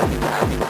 Thank you.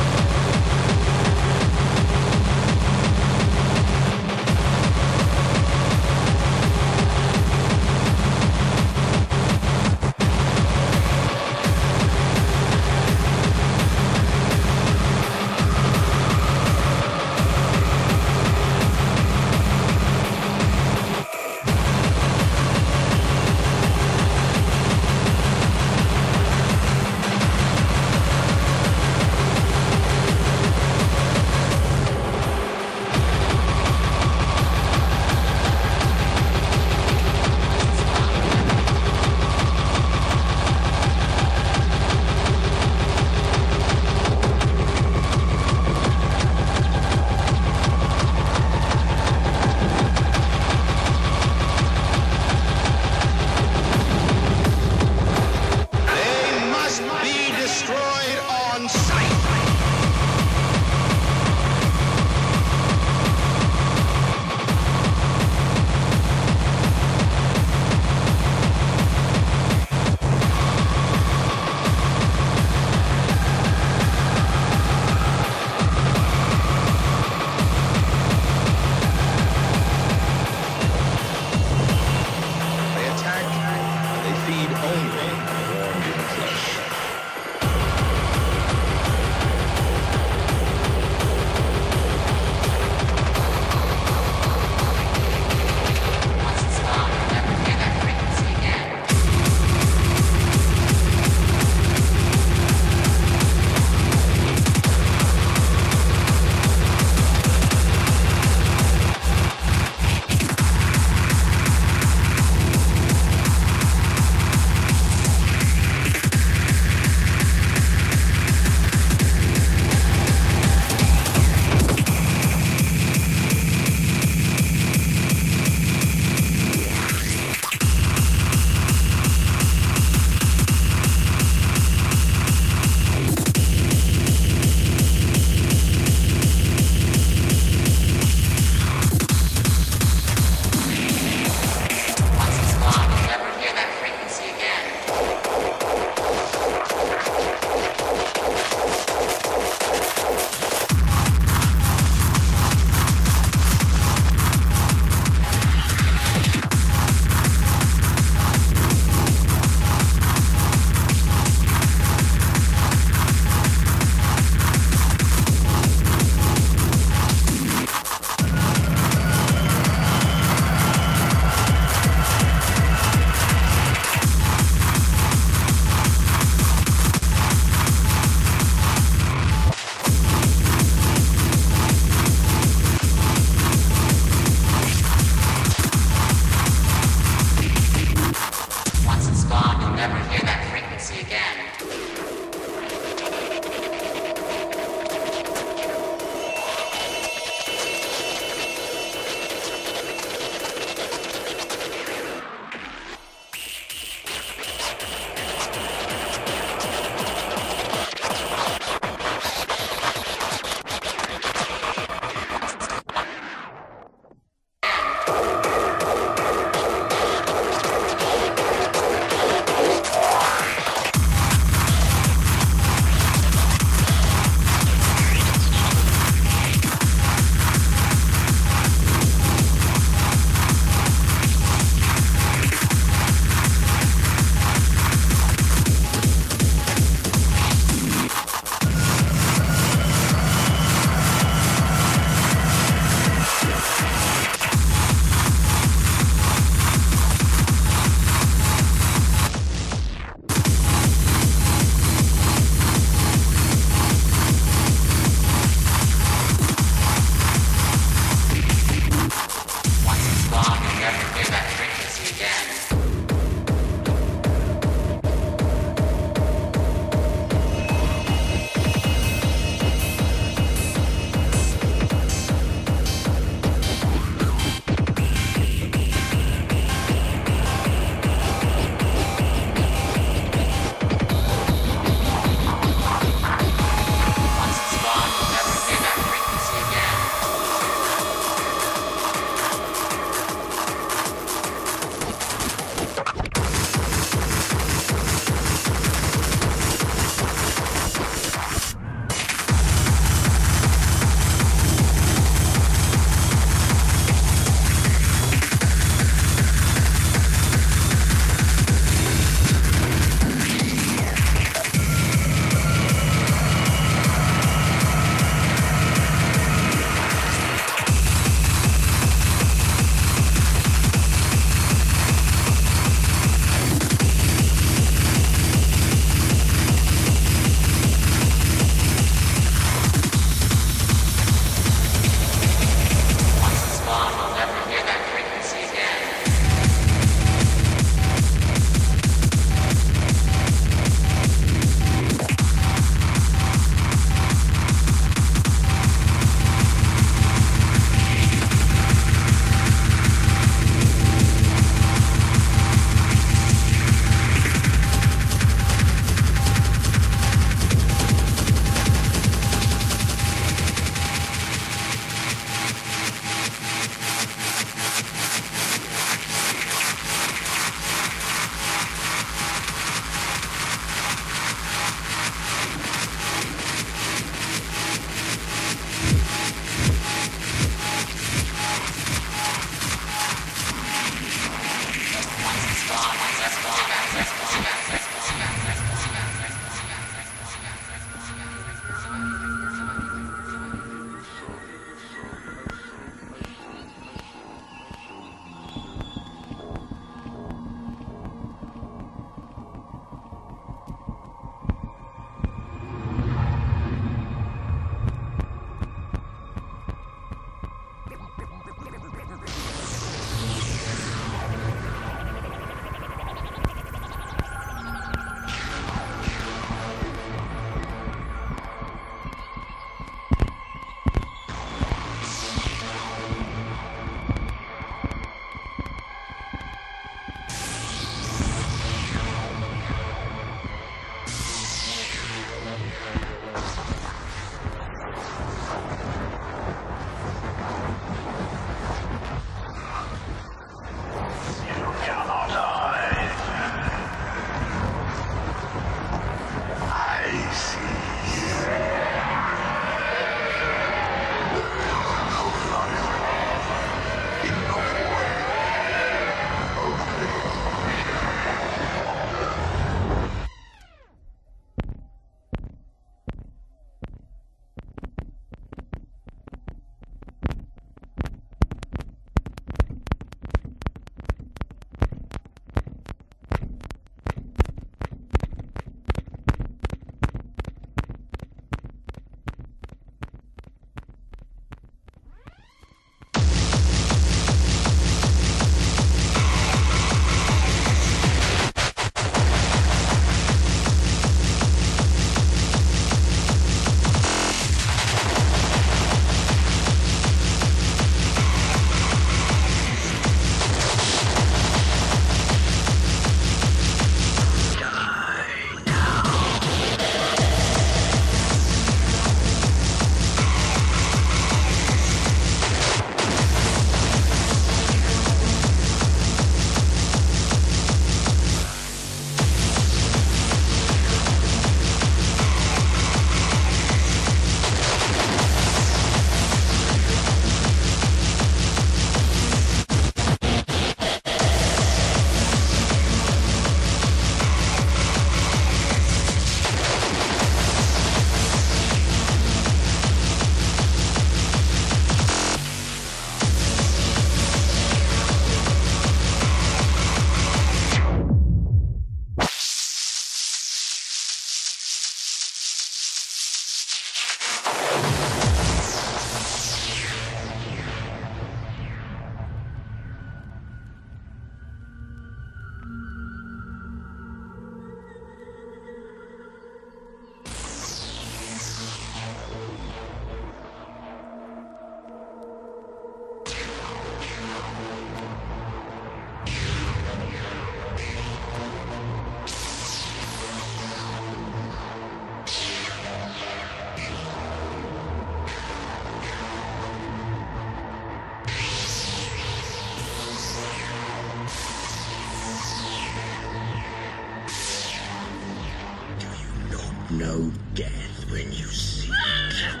know death when you see it.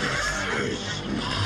This is